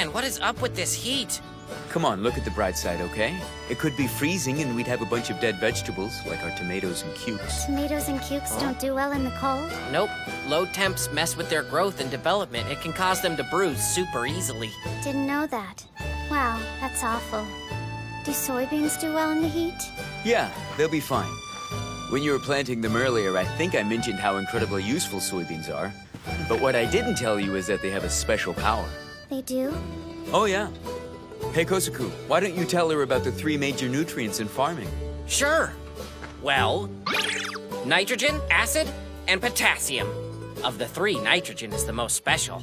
Man, what is up with this heat? Come on, look at the bright side, okay? It could be freezing and we'd have a bunch of dead vegetables, like our tomatoes and cukes. Tomatoes and cukes don't do well in the cold. Nope. Low temps mess with their growth and development. It can cause them to bruise super easily. Didn't know that. Wow, that's awful. Do soybeans do well in the heat? Yeah, they'll be fine. When you were planting them earlier, I think I mentioned how incredibly useful soybeans are. But what I didn't tell you is that they have a special power. They do? Oh, yeah. Hey, Kosaku, why don't you tell her about the three major nutrients in farming? Sure. Well, nitrogen, acid, and potassium. Of the three, nitrogen is the most special.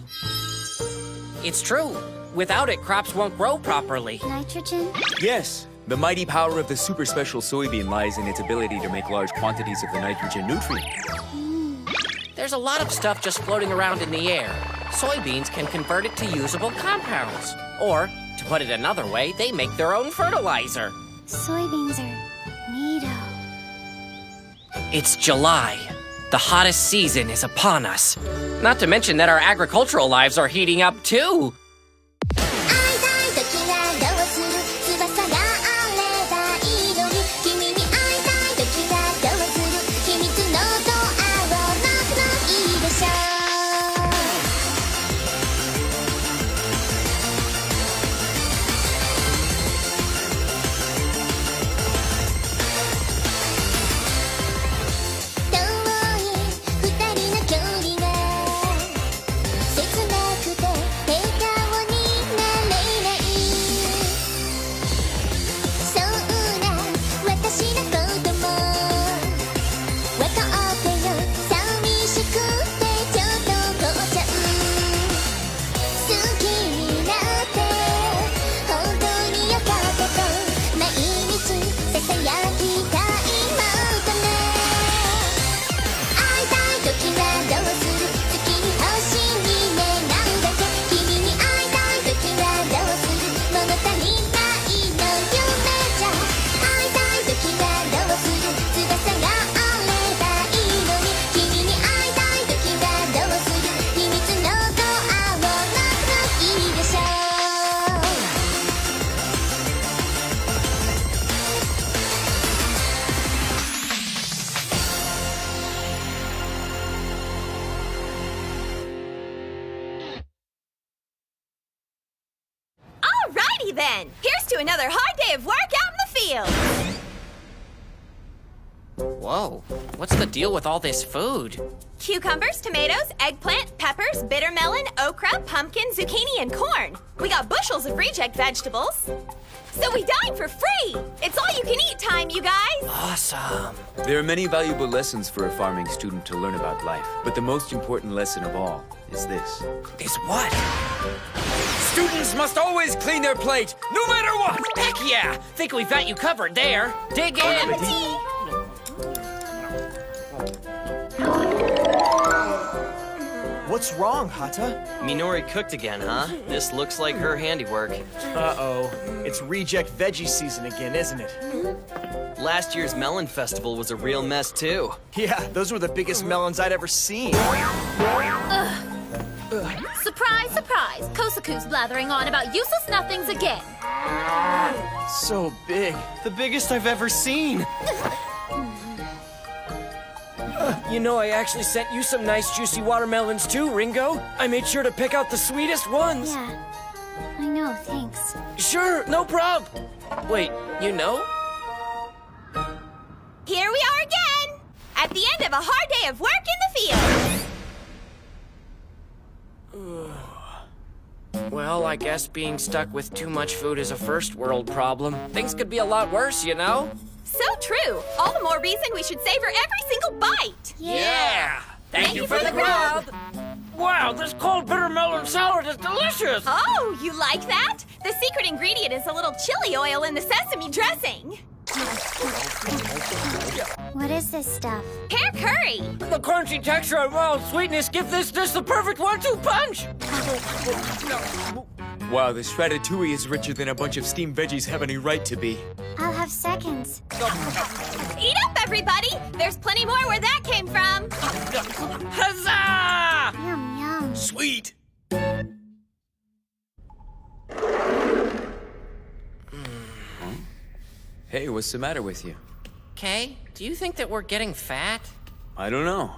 It's true. Without it, crops won't grow properly. Nitrogen? Yes. The mighty power of the super special soybean lies in its ability to make large quantities of the nitrogen nutrient. Mm. There's a lot of stuff just floating around in the air. Soybeans can convert it to usable compounds. Or, to put it another way, they make their own fertilizer. Soybeans are neato. It's July. The hottest season is upon us. Not to mention that our agricultural lives are heating up too. Whoa, what's the deal with all this food? Cucumbers, tomatoes, eggplant, peppers, bitter melon, okra, pumpkin, zucchini, and corn. We got bushels of reject vegetables. So we dine for free! It's all you can eat time, you guys! Awesome. There are many valuable lessons for a farming student to learn about life, but the most important lesson of all is this. Is what? Students must always clean their plate, no matter what! Heck yeah! Think we've got you covered there. Dig in. What's wrong, Hata? Minori cooked again, huh? This looks like her handiwork. Uh-oh. It's reject veggie season again, isn't it? Mm-hmm. Last year's melon festival was a real mess, too. Yeah, those were the biggest melons I'd ever seen. Surprise, surprise! Kosaku's blathering on about useless nothings again. So big. The biggest I've ever seen. You know, I actually sent you some nice juicy watermelons too, Ringo. I made sure to pick out the sweetest ones. Yeah. I know, thanks. Sure, no prob. Wait, you know? Here we are again! At the end of a hard day of work in the field! Well, I guess being stuck with too much food is a first world problem. Things could be a lot worse, you know? So true! All the more reason we should savor every single bite! Yeah! Thank you for the grub! Wow, this cold bitter melon salad is delicious. Oh, you like that? The secret ingredient is a little chili oil in the sesame dressing. What is this stuff? Pear curry! The crunchy texture and mild sweetness give this dish the perfect one-two punch. Wow, this ratatouille is richer than a bunch of steamed veggies have any right to be. I'll have seconds. Eat up, everybody! There's plenty more where that came from! Huzzah! Yum, yum. Sweet! Hey, what's the matter with you? Kay, do you think that we're getting fat? I don't know.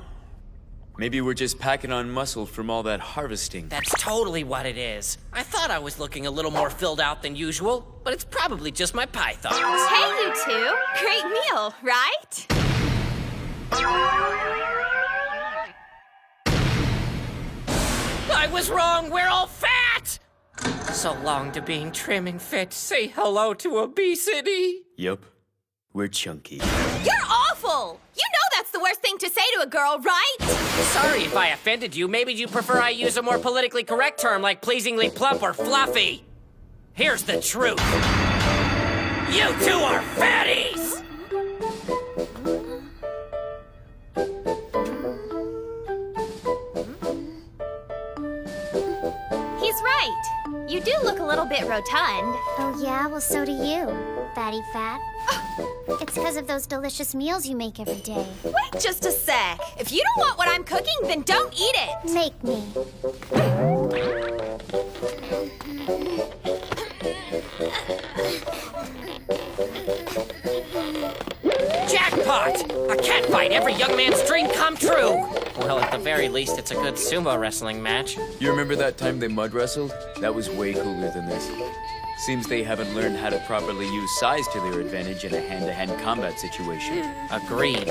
Maybe we're just packing on muscle from all that harvesting. That's totally what it is. I thought I was looking a little more filled out than usual, but it's probably just my pythons. Hey, you two. Great meal, right? I was wrong. We're all fat. So long to being trim and fit. Say hello to obesity. Yup. We're chunky. You're awful! You know that's the worst thing to say to a girl, right? Sorry if I offended you. Maybe you prefer I use a more politically correct term like pleasingly plump or fluffy. Here's the truth. You two are fatties! He's right. You do look a little bit rotund. Oh, yeah? Well, so do you, fatty fat. It's because of those delicious meals you make every day. Wait just a sec. If you don't want what I'm cooking, then don't eat it. Make me. Jackpot! A cat fight, every young man's dream come true! Well, at the very least, it's a good sumo wrestling match. You remember that time they mud wrestled? That was way cooler than this. Seems they haven't learned how to properly use size to their advantage in a hand-to-hand combat situation. Agreed.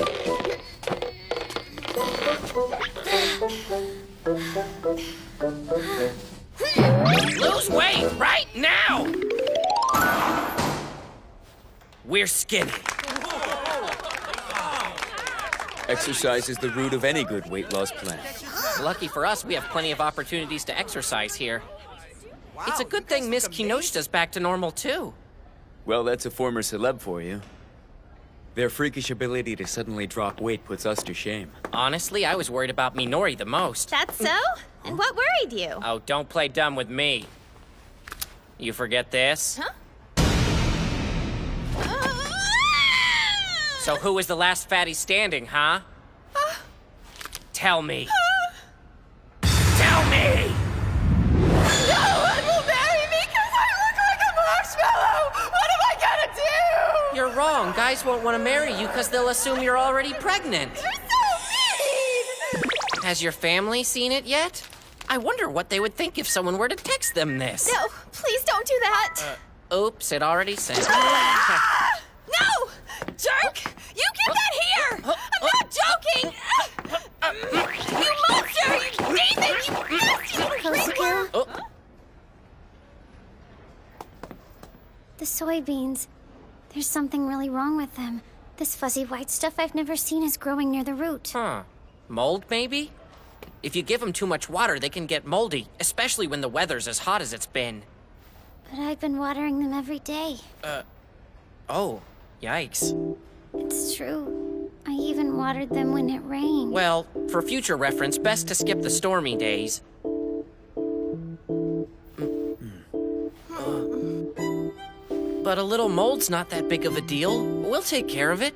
Lose weight right now! We're skinny. Exercise is the root of any good weight loss plan. Lucky for us, we have plenty of opportunities to exercise here. It's a good thing Miss Kinoshita's back to normal, too. Well, that's a former celeb for you. Their freakish ability to suddenly drop weight puts us to shame. Honestly, I was worried about Minori the most. That's mm. so? And what worried you? Oh, don't play dumb with me. You forget this? Huh? So who was the last fatty standing, huh? Oh. Tell me. Tell me! You're wrong. Guys won't want to marry you because they'll assume you're already pregnant. You're so mean! Has your family seen it yet? I wonder what they would think if someone were to text them this. No, please don't do that. Uh, oops, it already sent. Ah! no! Jerk! You get that here! I'm not joking! Uh, you monster! You Nathan! You nasty little Kosaku, Oh, the soybeans. There's something really wrong with them. This fuzzy white stuff I've never seen is growing near the root. huh. Mold, maybe? If you give them too much water, they can get moldy, especially when the weather's as hot as it's been. But I've been watering them every day. Uh, oh, yikes. It's true. I even watered them when it rained. Well, for future reference, best to skip the stormy days. But a little mold's not that big of a deal. We'll take care of it.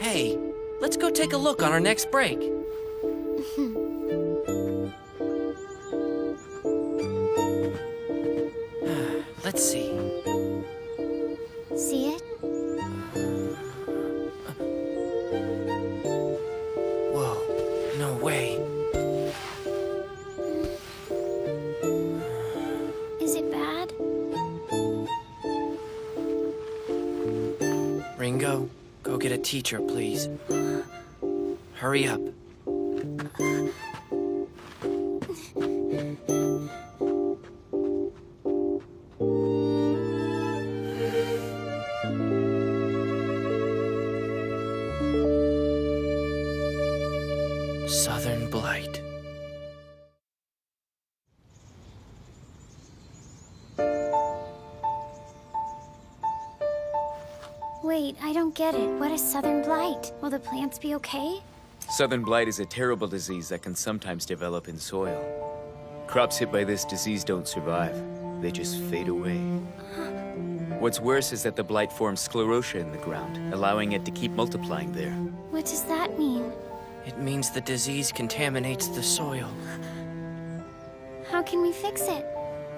Hey, let's go take a look on our next break. Let's see. Teacher, please. Hurry up. Wait, I don't get it. What is southern blight? Will the plants be okay? Southern blight is a terrible disease that can sometimes develop in soil. Crops hit by this disease don't survive. They just fade away. What's worse is that the blight forms sclerotia in the ground, allowing it to keep multiplying there. What does that mean? It means the disease contaminates the soil. How can we fix it?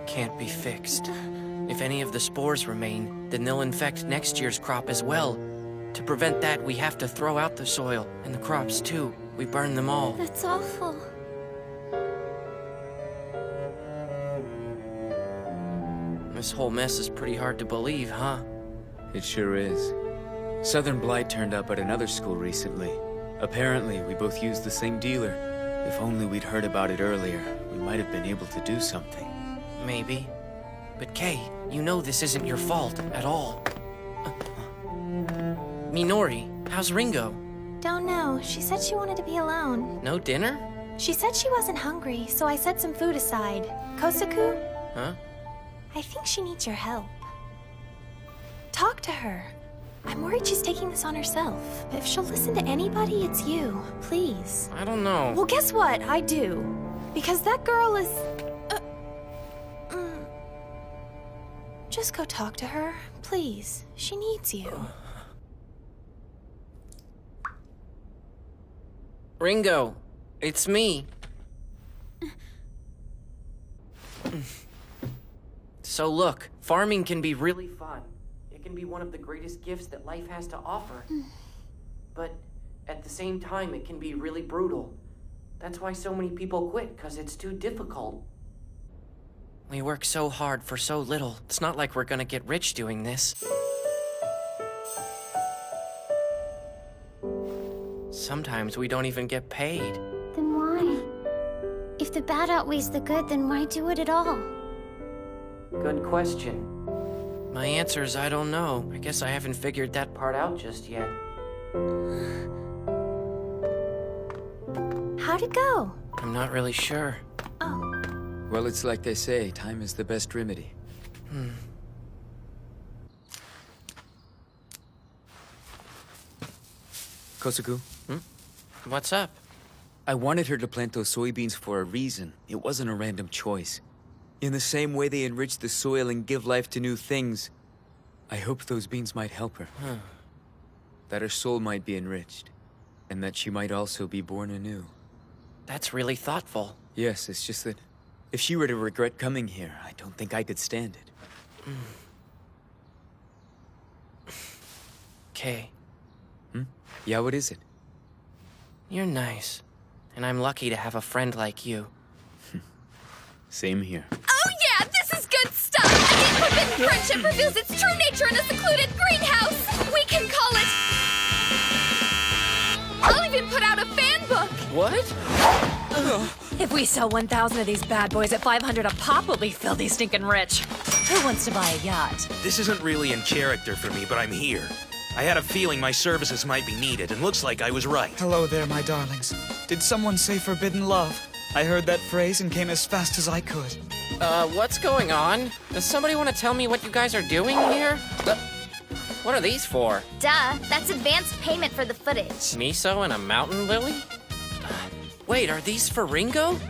Can't be fixed. If any of the spores remain, then they'll infect next year's crop as well. To prevent that, we have to throw out the soil, and the crops too. We burn them all. That's awful. This whole mess is pretty hard to believe, huh? It sure is. Southern Blight turned up at another school recently. Apparently, we both used the same dealer. If only we'd heard about it earlier, we might have been able to do something. Maybe. But Kay, you know this isn't your fault at all. Minori, how's Ringo? Don't know. She said she wanted to be alone. No dinner? She said she wasn't hungry, so I set some food aside. Kosaku, Huh? I think she needs your help. Talk to her. I'm worried she's taking this on herself. If she'll listen to anybody, it's you. Please. I don't know. Well, guess what? I do. Because that girl is. Just go talk to her, please. She needs you. Ringo, it's me. So look, farming can be really fun. It can be one of the greatest gifts that life has to offer. But at the same time, it can be really brutal. That's why so many people quit, because it's too difficult. We work so hard for so little. It's not like we're gonna get rich doing this. Sometimes we don't even get paid. Then why? If the bad outweighs the good, then why do it at all? Good question. My answer is I don't know. I guess I haven't figured that part out just yet. How'd it go? I'm not really sure. Well, it's like they say, time is the best remedy. Hmm. Kosaku, What's up? I wanted her to plant those soybeans for a reason. It wasn't a random choice. In the same way they enrich the soil and give life to new things, I hoped those beans might help her. That her soul might be enriched, and that she might also be born anew. That's really thoughtful. Yes, it's just that if she were to regret coming here, I don't think I could stand it. Kay, hmm? Yeah, what is it? you're nice. And I'm lucky to have a friend like you. Same here. Oh yeah, this is good stuff! A deep forbidden friendship reveals its true nature in a secluded greenhouse! We can call it... I'll even put out a fan book! What? If we sell 1,000 of these bad boys at 500 a pop, we'll be filthy stinking rich. Who wants to buy a yacht? This isn't really in character for me, but I'm here. I had a feeling my services might be needed, and looks like I was right. Hello there, my darlings. Did someone say forbidden love? I heard that phrase and came as fast as I could. Uh, what's going on? Does somebody want to tell me what you guys are doing here? Uh, what are these for? Duh, that's advanced payment for the footage. Miso and a mountain lily? Wait, are these for Ringo?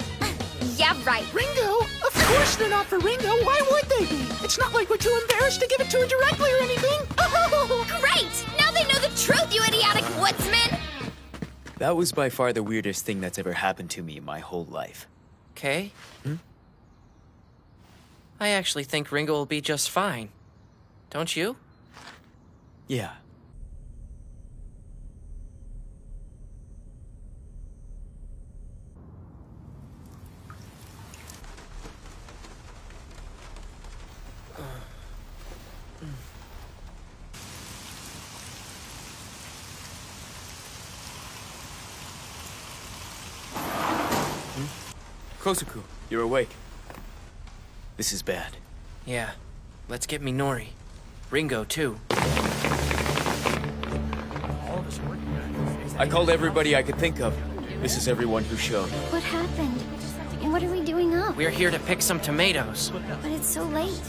Yeah, right. Ringo? Of course they're not for Ringo. Why would they be? It's not like we're too embarrassed to give it to her directly or anything. Oh! Great! Now they know the truth, you idiotic woodsman! That was by far the weirdest thing that's ever happened to me in my whole life. Kay? Hmm? I actually think Ringo will be just fine. Don't you? Yeah. Kosaku, you're awake. This is bad. Yeah. Let's get Minori. Ringo, too. I called everybody I could think of. This is everyone who showed. What happened? And what are we doing up? We're here to pick some tomatoes. But it's so late.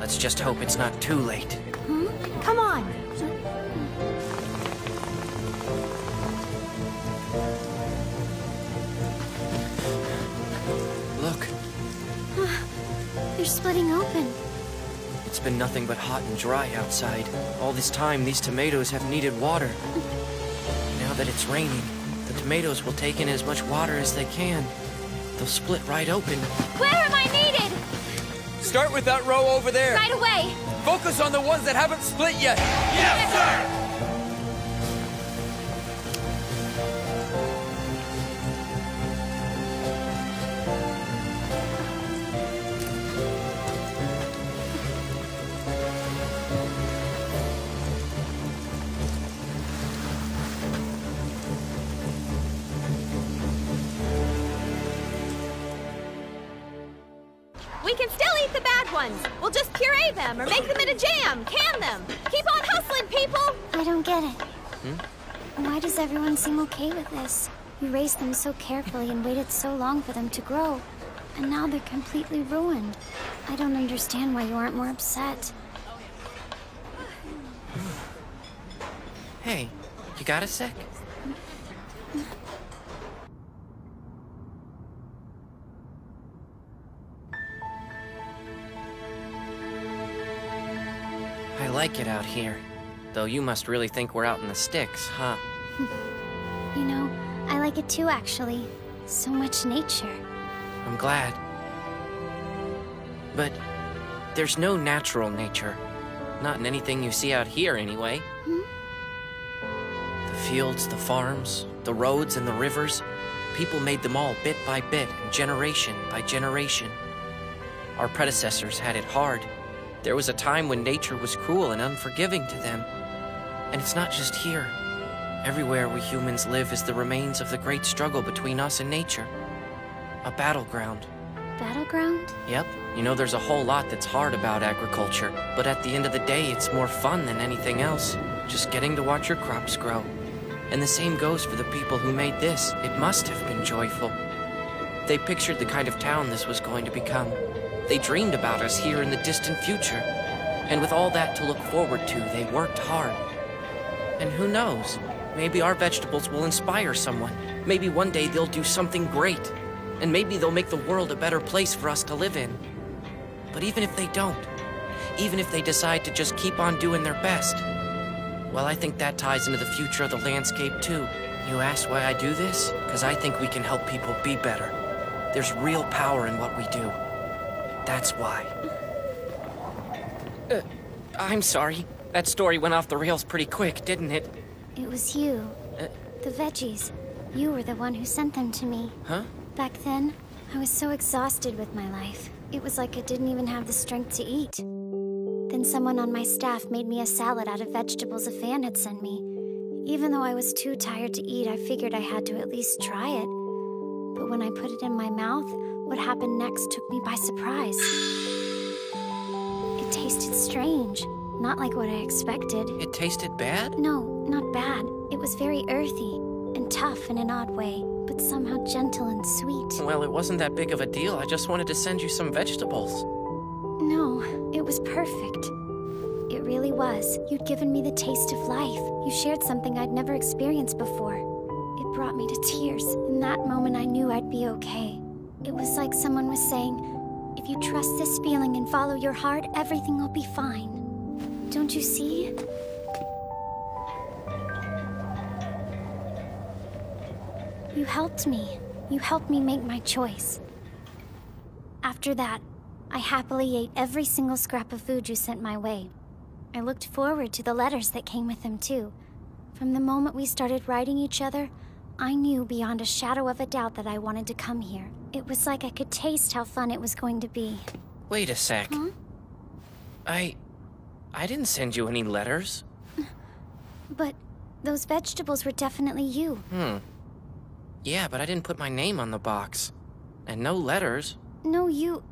Let's just hope it's not too late. Hmm? come on. They're splitting open. it's been nothing but hot and dry outside. All this time, these tomatoes have needed water. Now that it's raining, the tomatoes will take in as much water as they can. They'll split right open. Where am I needed? Start with that row over there. Right away. Focus on the ones that haven't split yet. Yes, sir! We can still eat the bad ones. We'll just puree them or make them into jam, can them. Keep on hustling, people. I don't get it. Hmm? Why does everyone seem okay with this? You raised them so carefully and waited so long for them to grow. And now they're completely ruined. I don't understand why you aren't more upset. Hey, you got a sec? Like it out here. Though you must really think we're out in the sticks, huh? You know, I like it too, actually. So much nature. I'm glad. But there's no natural nature. Not in anything you see out here, anyway. Hmm? The fields, the farms, the roads, and the rivers, people made them all bit by bit, generation by generation. Our predecessors had it hard. There was a time when nature was cruel and unforgiving to them. And it's not just here. Everywhere we humans live is the remains of the great struggle between us and nature. A battleground. Battleground? Yep. You know, there's a whole lot that's hard about agriculture, but at the end of the day, it's more fun than anything else. Just getting to watch your crops grow. And the same goes for the people who made this. It must have been joyful. They pictured the kind of town this was going to become. They dreamed about us here in the distant future. And with all that to look forward to, they worked hard. And who knows? Maybe our vegetables will inspire someone. Maybe one day they'll do something great. And maybe they'll make the world a better place for us to live in. But even if they don't, even if they decide to just keep on doing their best, well, I think that ties into the future of the landscape too. You ask why I do this? Because I think we can help people be better. There's real power in what we do. That's why. Uh, I'm sorry. That story went off the rails pretty quick, didn't it? It was you. Uh, The veggies. You were the one who sent them to me. huh? Back then, I was so exhausted with my life. It was like I didn't even have the strength to eat. Then someone on my staff made me a salad out of vegetables a fan had sent me. Even though I was too tired to eat, I figured I had to at least try it. But when I put it in my mouth, what happened next took me by surprise. It tasted strange, not like what I expected. It tasted bad? No, not bad. It was very earthy and tough in an odd way, but somehow gentle and sweet. Well, it wasn't that big of a deal. I just wanted to send you some vegetables. No, it was perfect. It really was. You'd given me the taste of life. You shared something I'd never experienced before. It brought me to tears. In that moment, I knew I'd be okay. It was like someone was saying, if you trust this feeling and follow your heart, everything will be fine. Don't you see? You helped me. You helped me make my choice. After that, I happily ate every single scrap of food you sent my way. I looked forward to the letters that came with them, too. From the moment we started writing each other, I knew beyond a shadow of a doubt that I wanted to come here. It was like I could taste how fun it was going to be. Wait a sec. I. I didn't send you any letters. But those vegetables were definitely you. Hmm. Yeah, but I didn't put my name on the box. And no letters. No, you.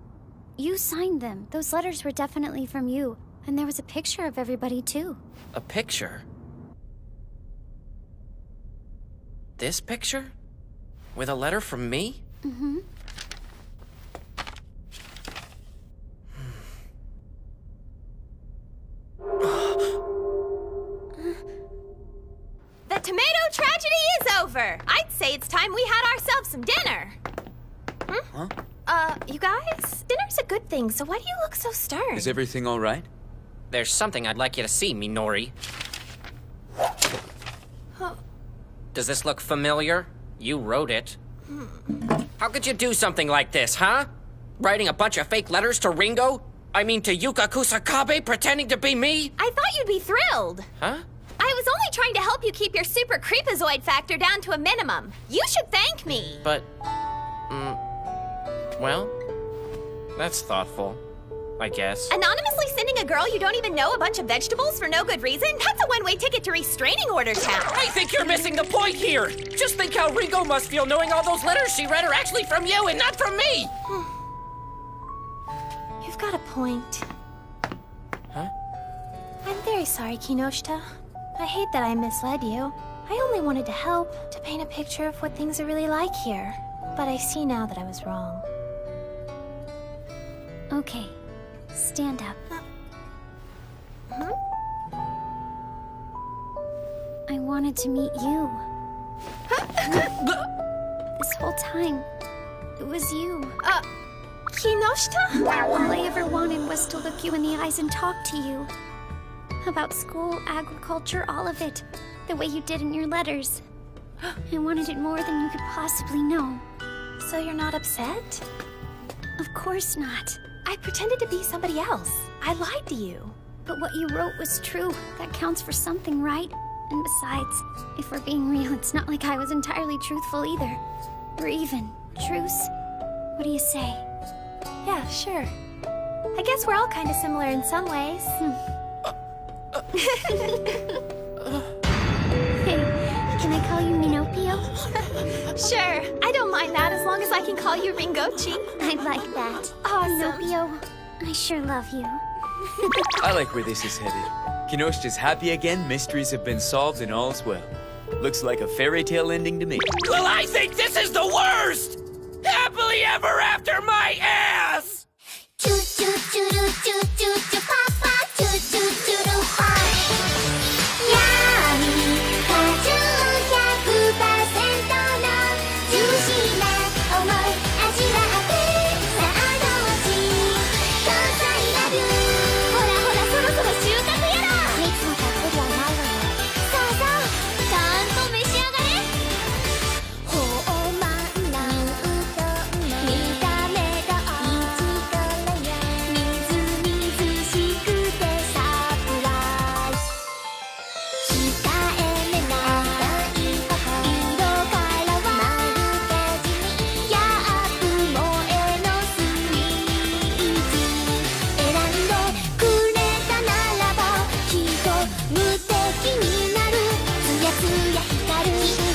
You signed them. Those letters were definitely from you. And there was a picture of everybody, too. A picture. This picture? With a letter from me? Mm hmm. The tomato tragedy is over. I'd say it's time we had ourselves some dinner. Hmm? Huh? Uh, you guys, dinner's a good thing, so why do you look so stern? Is everything all right? There's something I'd like you to see, Minori. Huh. Does this look familiar? You wrote it. How could you do something like this, huh? Writing a bunch of fake letters to Ringo? I mean to Yuka Kusakabe pretending to be me? I thought you'd be thrilled. Huh? I was only trying to help you keep your super creepazoid factor down to a minimum. You should thank me. But, mm, well, that's thoughtful, I guess. Anonymously sending a girl you don't even know a bunch of vegetables for no good reason? That's a one-way ticket to restraining order town. I think you're missing the point here. Just think how Ringo must feel knowing all those letters she read are actually from you and not from me. Hmm. You've got a point. Huh? I'm very sorry, Kinoshita. I hate that I misled you. I only wanted to help, to paint a picture of what things are really like here. But I see now that I was wrong. Okay, stand up. Huh? I wanted to meet you. this whole time, it was you. Uh, Kinoshita? All I ever wanted was to look you in the eyes and talk to you. About school, agriculture, all of it. The way you did in your letters. I wanted it more than you could possibly know. So you're not upset? Of course not. I pretended to be somebody else. I lied to you. But what you wrote was true. That counts for something, right? And besides, if we're being real, it's not like I was entirely truthful either. Or even, truce. What do you say? Yeah, sure. I guess we're all kind of similar in some ways. Hmm. hey, can I call you Minopio? sure, I don't I can call you Ringochi. I like that. Awesome. Minopio, I sure love you. I like where this is headed. Kinoshita's happy again, mysteries have been solved, and all's well. Looks like a fairy tale ending to me. Well, I think this is the worst! Happily ever after my ass! やつや光る